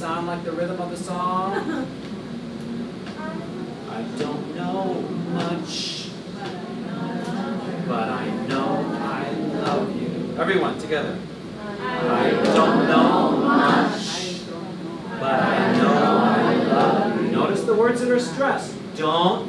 sound like the rhythm of the song? I don't know much, but I know I love you. Everyone, together. I don't know much, but I know I love you. Notice the words that are stressed. Don't